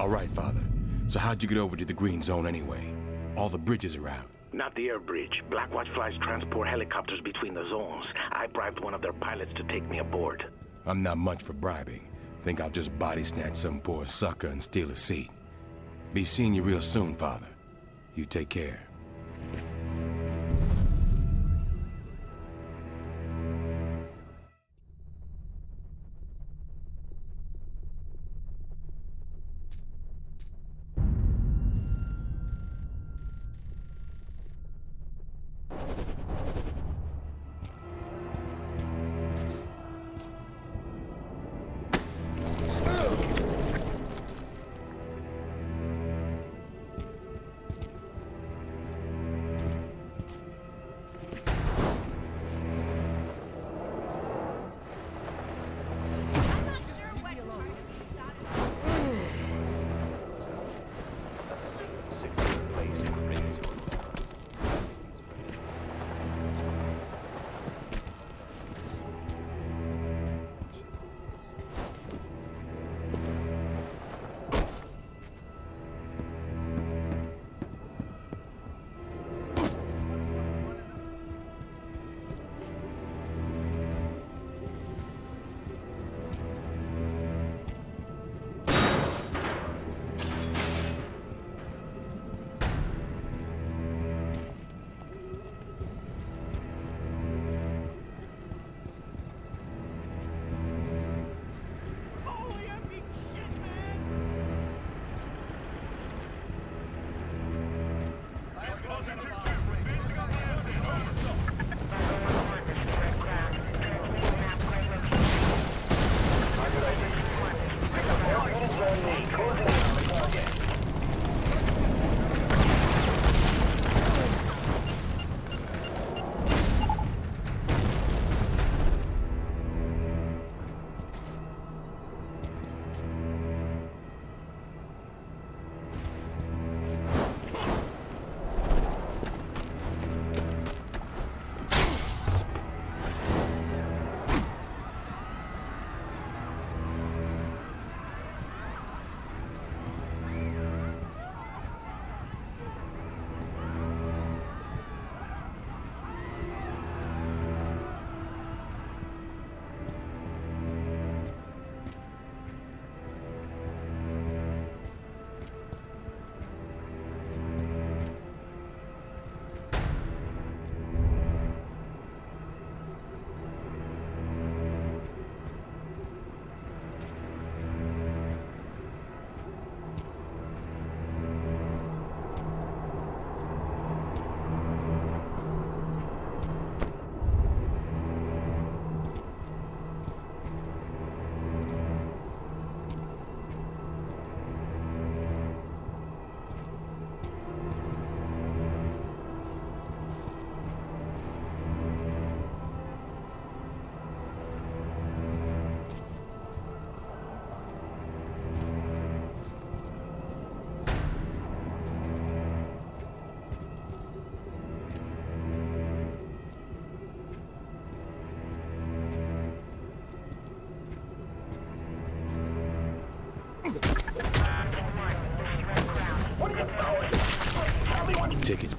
All right, Father. So how'd you get over to the green zone anyway? All the bridges are out. Not the air bridge. Blackwatch flies transport helicopters between the zones. I bribed one of their pilots to take me aboard. I'm not much for bribing. Think I'll just body snatch some poor sucker and steal a seat. Be seeing you real soon, Father. You take care.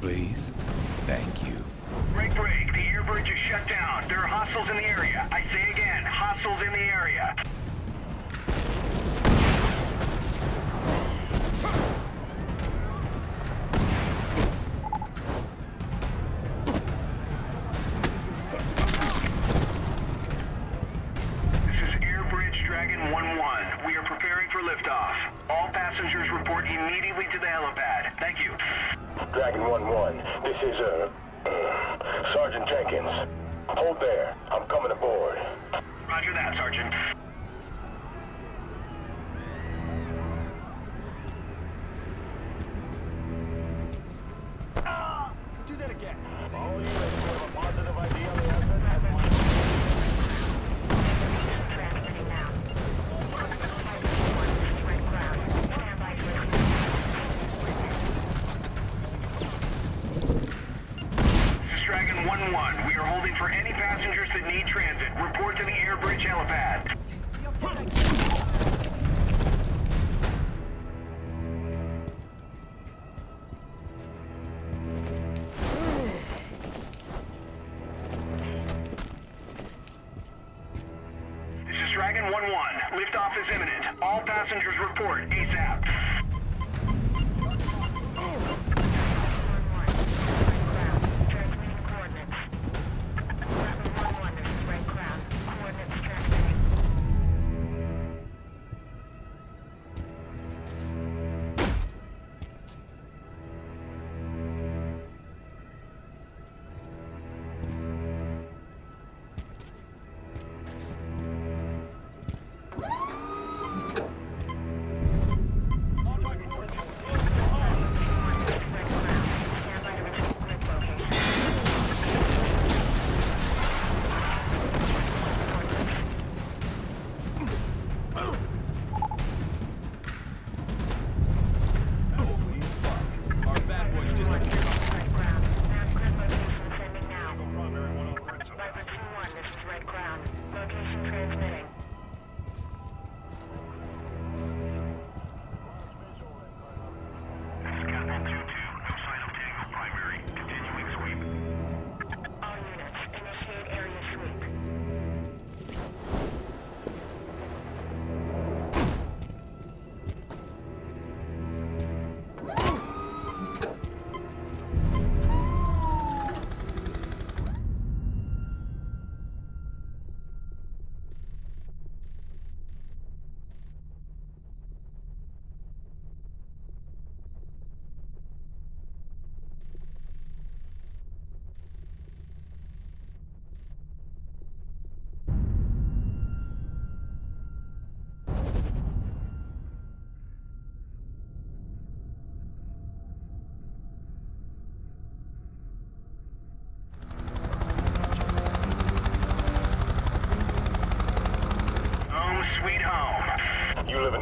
Please. Thank you. Break, break. The air bridge is shut down. There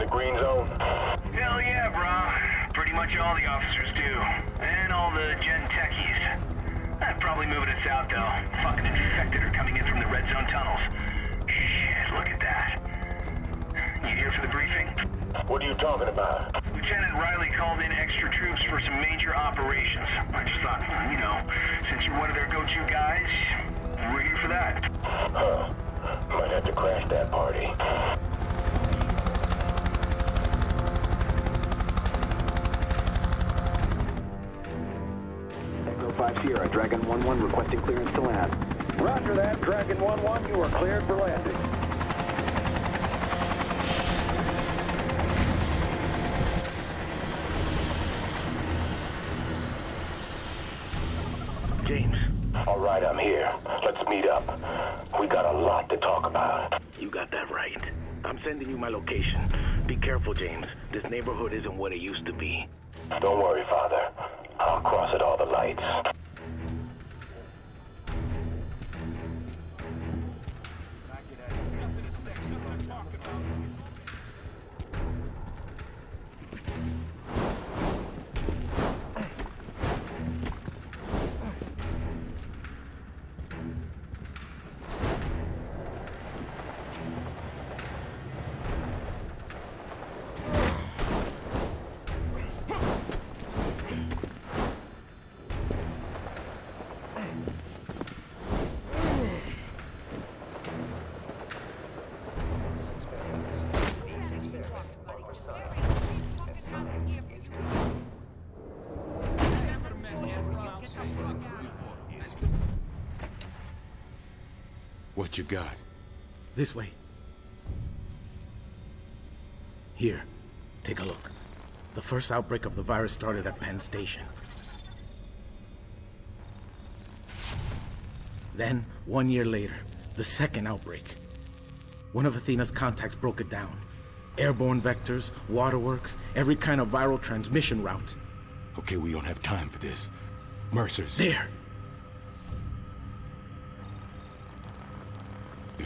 green zone? Hell yeah, bro. Pretty much all the officers do. And all the gen techies. I'd probably moving us out, though. Fucking infected are coming in from the red zone tunnels. Shit, look at that. You here for the briefing? What are you talking about? Lieutenant Riley called in extra troops for some major operations. I just thought, you know, since you're one of their go-to guys, we're here for that. Huh. Might have to crash that party. Sierra, Dragon 1-1 requesting clearance to land. Roger that, Dragon 1-1, you are cleared for landing. James, All right, I'm here. Let's meet up. We got a lot to talk about. you got that right. I'm sending you my location. Be careful, James. This neighborhood isn't what it used to be. Don't worry, Father. I'll cross at all the lights. This way. Here, take a look. The first outbreak of the virus started at Penn Station. Then, one year later, the second outbreak. One of Athena's contacts broke it down. Airborne vectors, waterworks, every kind of viral transmission route. Okay, we don't have time for this. Mercer's. There!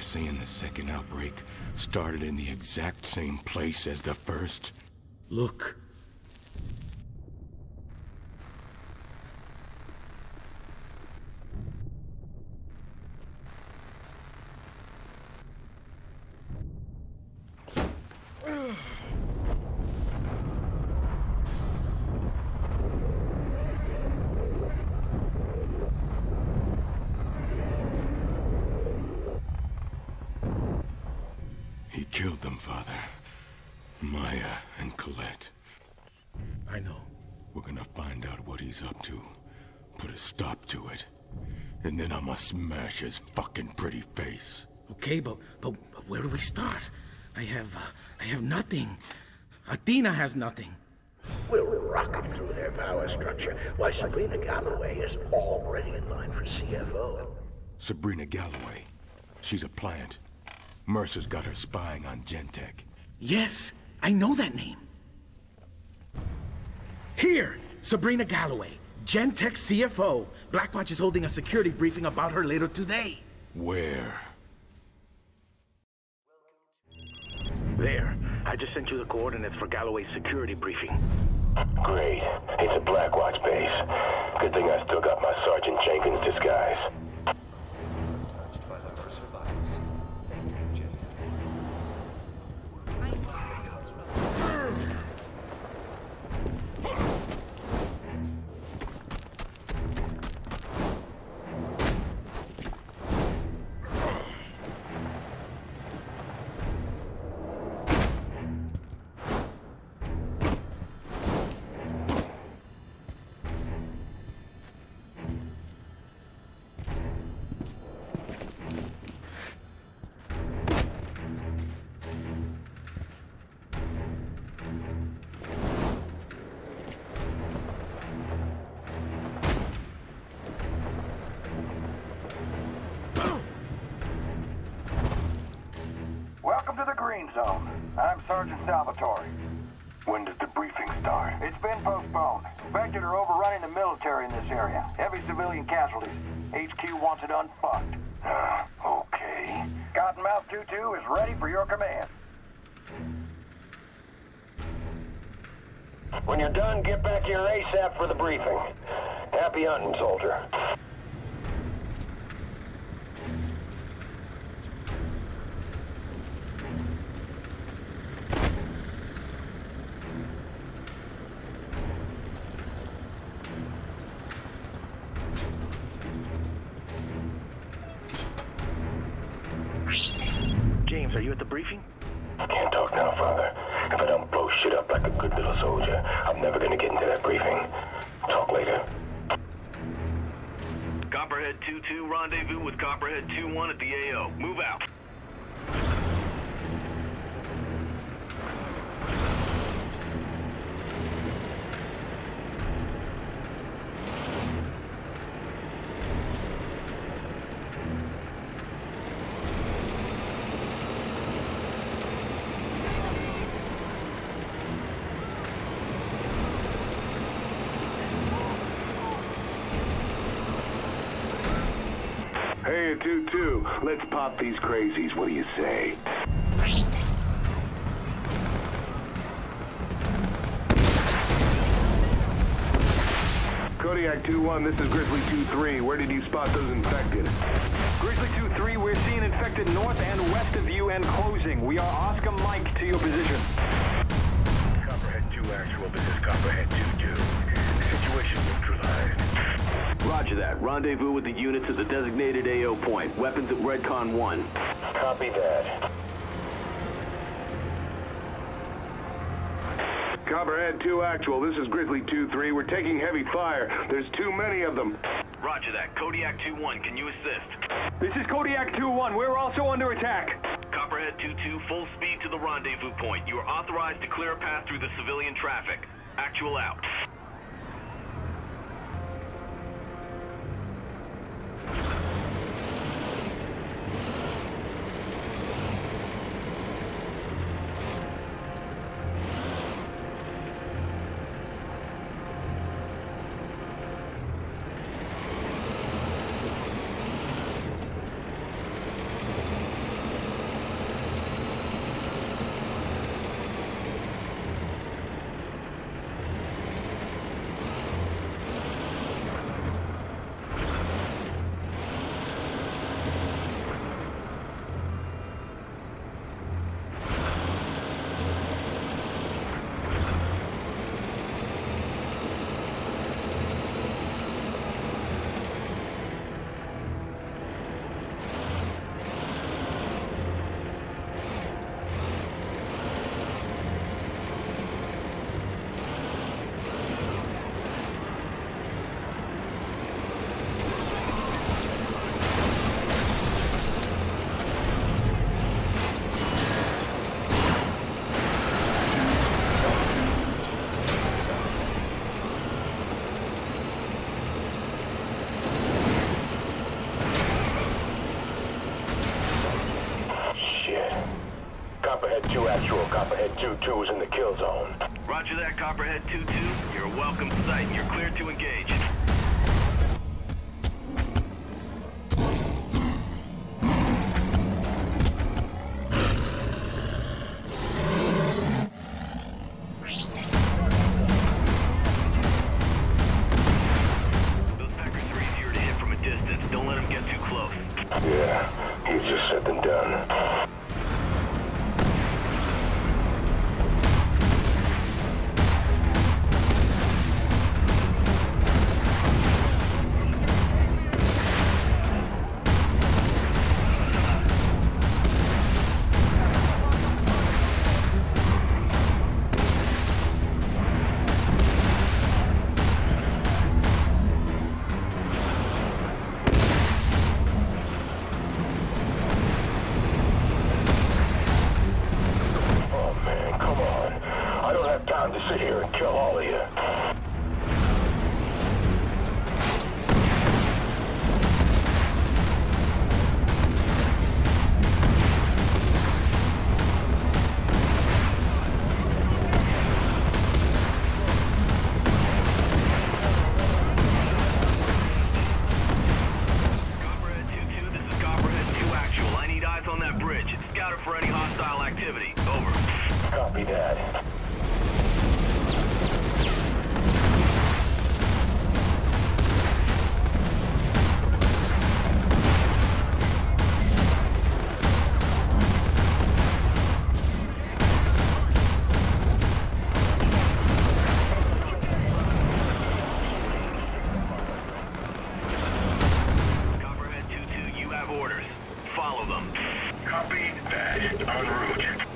Saying the second outbreak started in the exact same place as the first? Look. He killed them, Father. Maya and Colette. I know. We're gonna find out what he's up to. Put a stop to it. And then I'ma smash his fucking pretty face. Okay, but, but, but where do we start? I have, uh, I have nothing. Athena has nothing. We'll rocket through their power structure. Why, Sabrina Galloway is already in line for CFO. Sabrina Galloway? She's a pliant. Mercer's got her spying on Gentek. Yes, I know that name. Here, Sabrina Galloway, Gentek CFO. Blackwatch is holding a security briefing about her later today. Where? There. I just sent you the coordinates for Galloway's security briefing. Great. It's a Blackwatch base. Good thing I still got my Sergeant Jenkins Zone. I'm Sergeant Salvatore. When does the briefing start? It's been postponed. Infected are overrunning the military in this area. Heavy civilian casualties. HQ wants it unfucked. Ah, okay. Cottonmouth 2-2 is ready for your command. When you're done, get back here ASAP for the briefing. Happy hunting, soldier. Hey, 2-2. Let's pop these crazies. What do you say? Kodiak 2-1, this is Grizzly 2-3. Where did you spot those infected? Grizzly 2-3, we're seeing infected north and west of you and closing. We are Oscar Mike to your position. Rendezvous with the units at the designated AO point. Weapons at Redcon 1. Copy that. Copperhead 2 actual, this is Grizzly 2-3. We're taking heavy fire. There's too many of them. Roger that. Kodiak 2-1, can you assist? This is Kodiak 2-1. We're also under attack. Copperhead 2-2, full speed to the rendezvous point. You are authorized to clear a path through the civilian traffic. Actual out. Copperhead 2-2 is in the kill zone. Roger that, Copperhead 2-2. You're a welcome sight and you're cleared to engage. Time to sit here and kill all of you. Copy that. En route.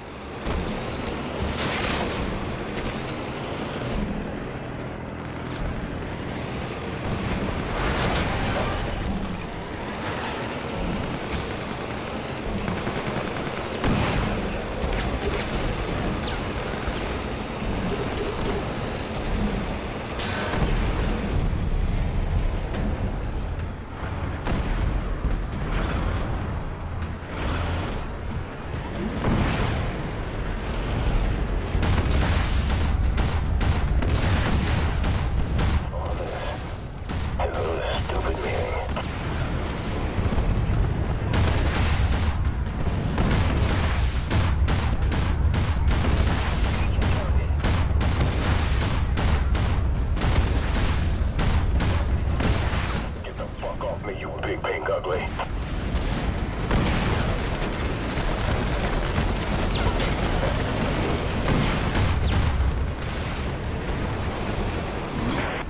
Ugly.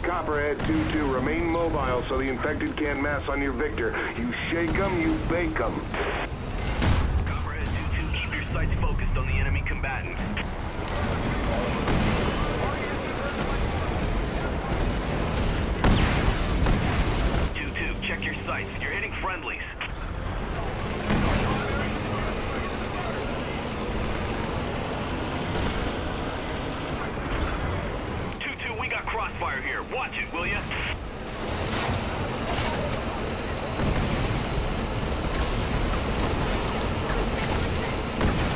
Copperhead 2-2, remain mobile so the infected can't mass on your Victor. You shake 'em, you bake 'em. Copperhead 2-2, keep your sights focused on the enemy combatants. Two two, check your sights. You're hitting friendlies. Two two, we got crossfire here. Watch it, will ya?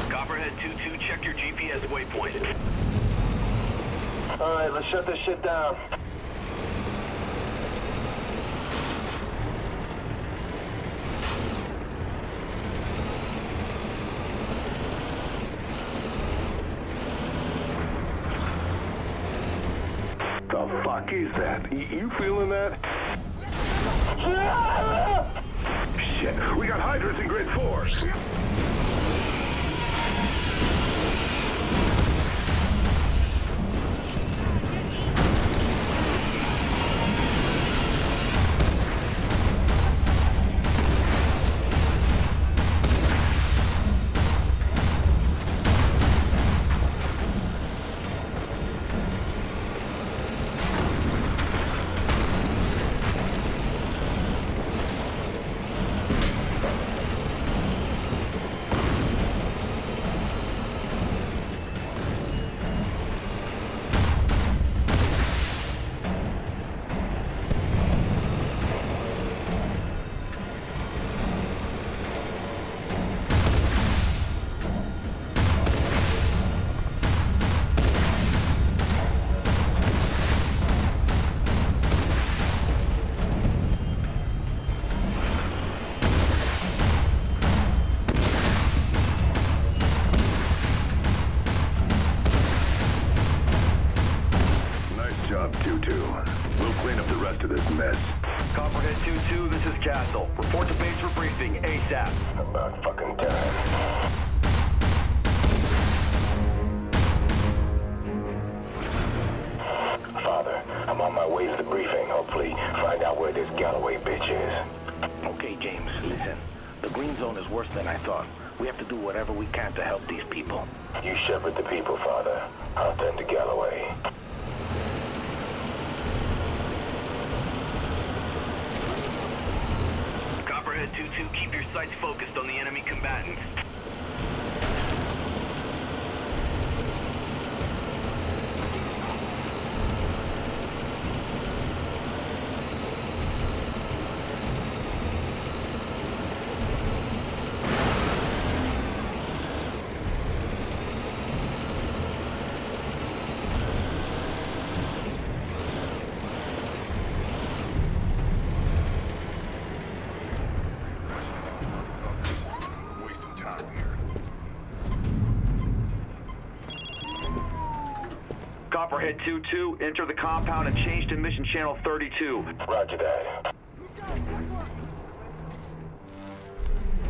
Copperhead 2-2, check your GPS waypoint. Alright, let's shut this shit down. The is that? You feeling that? Shit, we got hydrants in grid four. Have to do whatever we can to help these people. You shepherd the people, Father. I'll tend to Galloway. Copperhead 2-2, keep your sights focused on the enemy combatants. Wasting time here. Copperhead 2-2, enter the compound and change to mission channel 32. Roger that.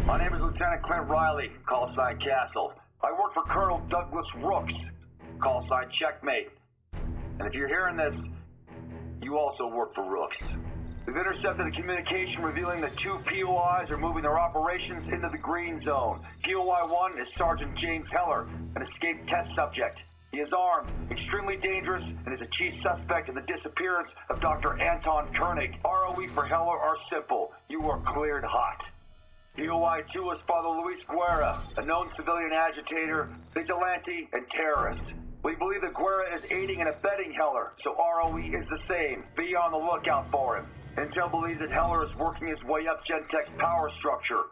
My name is Lieutenant Clint Riley, call sign Castle. I work for Colonel Douglas Rooks, call sign Checkmate. And if you're hearing this, you also work for Rooks. We've intercepted a communication revealing that two POIs are moving their operations into the green zone. POI 1 is Sergeant James Heller, an escaped test subject. He is armed, extremely dangerous, and is a chief suspect in the disappearance of Dr. Anton Koenig. ROE for Heller are simple. You are cleared hot. POI 2 is Father Luis Guerra, a known civilian agitator, vigilante, and terrorist. We believe that Guerra is aiding and abetting Heller, so ROE is the same. Be on the lookout for him. Intel believes that Heller is working his way up Gentek's power structure.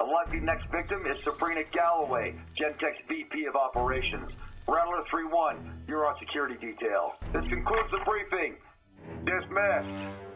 A likely next victim is Sabrina Galloway, Gentek's VP of Operations. Rattler 3-1, you're on security detail. This concludes the briefing. Dismissed.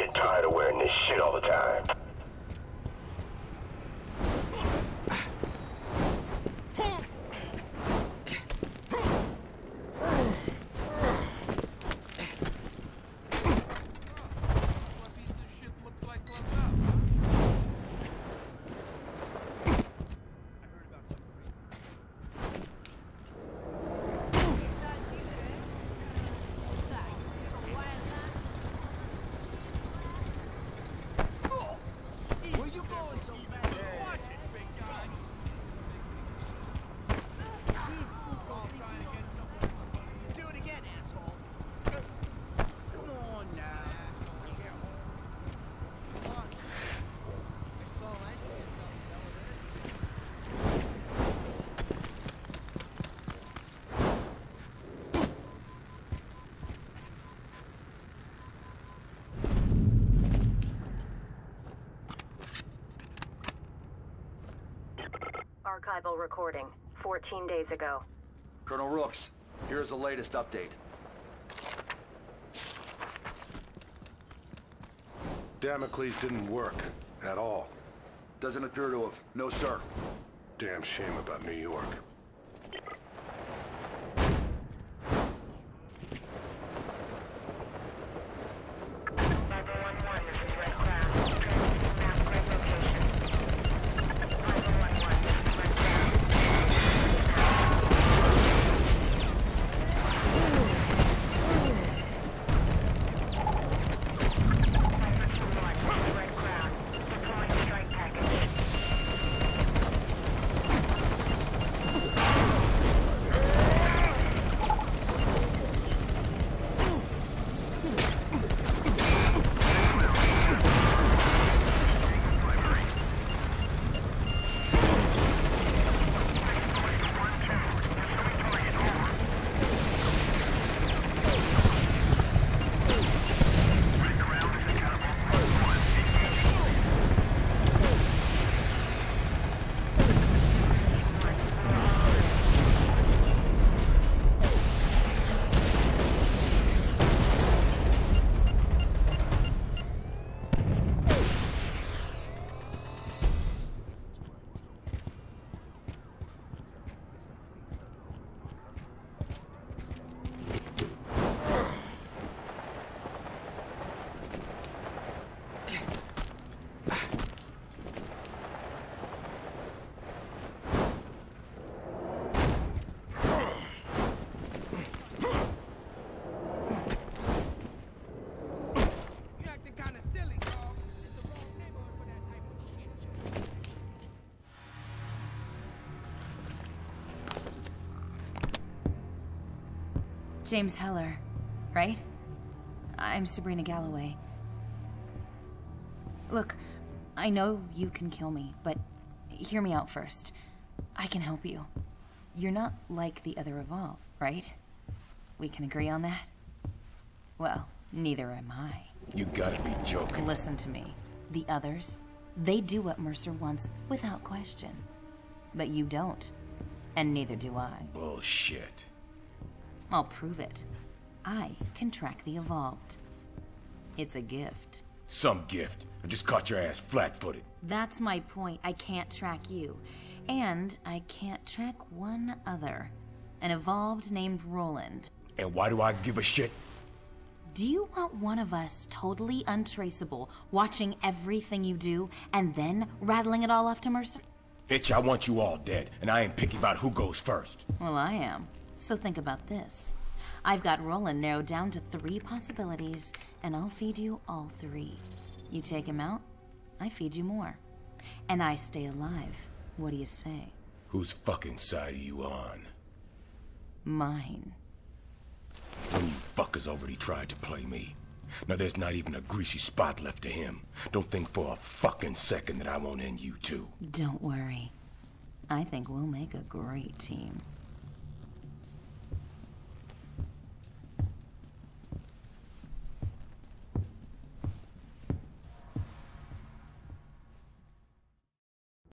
Get tired of wearing this shit all the time. Archival recording, 14 days ago. Colonel Rooks, here's the latest update. Damocles didn't work. At all. Doesn't appear to have. No, sir. Damn shame about New York. James Heller, right? I'm Sabrina Galloway. Look, I know you can kill me, but hear me out first. I can help you. You're not like the other Evolve, right? We can agree on that? Well, neither am I. You gotta be joking. Listen to me. The others, they do what Mercer wants without question. But you don't. And neither do I. Bullshit. I'll prove it. I can track the Evolved. It's a gift. Some gift. I just caught your ass flat-footed. That's my point. I can't track you. And I can't track one other. An Evolved named Roland. And why do I give a shit? Do you want one of us totally untraceable, watching everything you do, and then rattling it all off to Mercer? Bitch, I want you all dead, and I ain't picky about who goes first. Well, I am. So think about this. I've got Roland narrowed down to three possibilities, and I'll feed you all three. You take him out, I feed you more. And I stay alive. What do you say? Whose fucking side are you on? Mine. One of you fuckers already tried to play me. Now there's not even a greasy spot left to him. Don't think for a fucking second that I won't end you too. Don't worry. I think we'll make a great team.